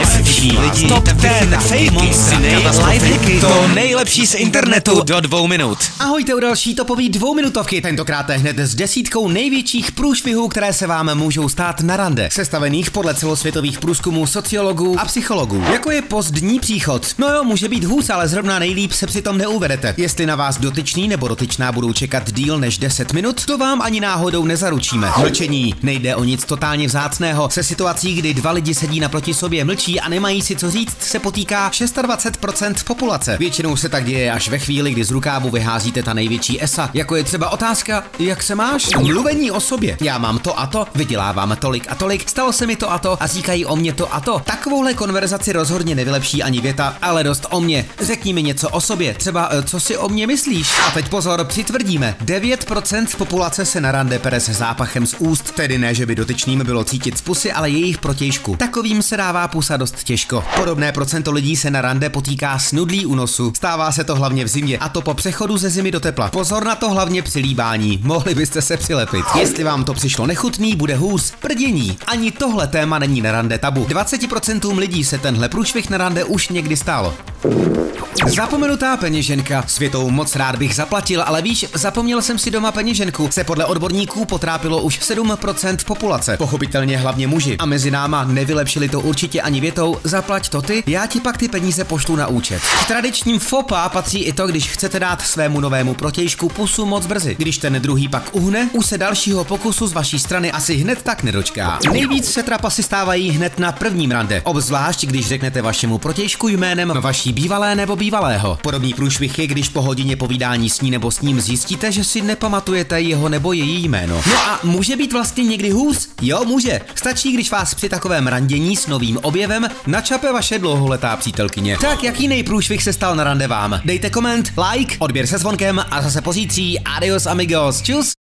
Dnešní lidi, top 10, fake monstry, lifehacky, to nejlepší z internetu do dvou minut. Ahojte u další topový dvouminutovky, tentokrát hned s desítkou největších průšvihů, které se vám můžou stát na rande, sestavených podle celosvětových průzkumů sociologů a psychologů. Jako je pozdní příchod. No jo, může být hůz, ale zrovna nejlíp se přitom neuvedete. Jestli na vás dotyčný nebo dotyčná budou čekat díl než 10 minut, to vám ani náhodou nezaručíme. Mlčení nejde o nic totálně vzácného. Se situací, kdy dva lidi sedí naproti sobě, mlčí a nemají si co říct, se potýká 26% populace. Většinou se tak děje až ve chvíli, kdy z rukávu vyházíte ta největší esa, jako je třeba otázka, jak se máš? Mluvení o sobě. Já mám to a to, vydělávám tolik a tolik, stalo se mi to a to a říkají o mě to a to. Takovouhle konverzaci rozhodně nevylepší ani věta, ale dost o mě. Řekni mi něco o sobě, třeba eh, co si o mě myslíš. A teď pozor, přitvrdíme. 9% populace se na rande pere se zápachem z úst, tedy ne, že by dotyčným bylo cítit z pusy, ale jejich protějšku. Takovým se dává pusa dost těžko. Podobné procento lidí se na rande potýká s nudlí u nosu. Stává se to hlavně v zimě, a to po přechodu ze zimy do tepla. Pozor na to hlavně při líbání. Mohli byste se přilepit. Jestli vám to přišlo nechutný, bude hůz. Prdění. Ani tohle téma není na rande tabu. 20% lidí se tenhle průšvih na rande už někdy stálo. Zapomenutá peněženka. Světou moc rád bych zaplatil, ale víš, zapomněl jsem si doma peněženku. Se podle odborníků potrápilo už 7% populace. Pochopitelně hlavně muži. A mezi náma nevylepšili to určitě ani větou, zaplať to ty, já ti pak ty peníze pošlu na účet. K tradičním fopa patří i to, když chcete dát svému novému protějšku pusu moc brzy. Když ten druhý pak uhne, už se dalšího pokusu z vaší strany asi hned tak nedočká. Nejvíc se trapasy stávají hned na prvním rande, obzvlášť když řeknete vašemu protějšku jménem vaší bývalé nebo bývalého. Podobný průšvih je, když po hodině povídání s ní nebo s ním zjistíte, že si nepamatujete jeho nebo její jméno. No a může být vlastně někdy hůz? Jo, může. Stačí, když vás při takovém randění s novým objevem načape vaše dlouholetá přítelkyně. Tak jaký nejprůšvih se stal na rande vám? Dejte koment, like, odběr se zvonkem a zase pozítří. Adios amigos. Čus.